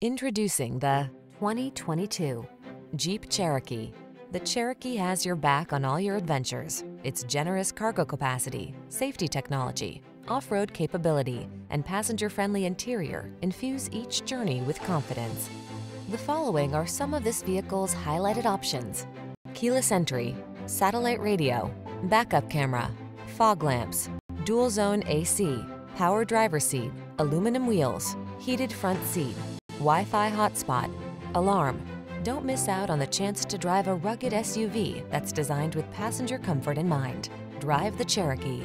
Introducing the 2022 Jeep Cherokee. The Cherokee has your back on all your adventures. Its generous cargo capacity, safety technology, off-road capability, and passenger-friendly interior infuse each journey with confidence. The following are some of this vehicle's highlighted options. Keyless entry, satellite radio, backup camera, fog lamps, dual zone AC, power driver seat, aluminum wheels, heated front seat, Wi-Fi hotspot, alarm. Don't miss out on the chance to drive a rugged SUV that's designed with passenger comfort in mind. Drive the Cherokee.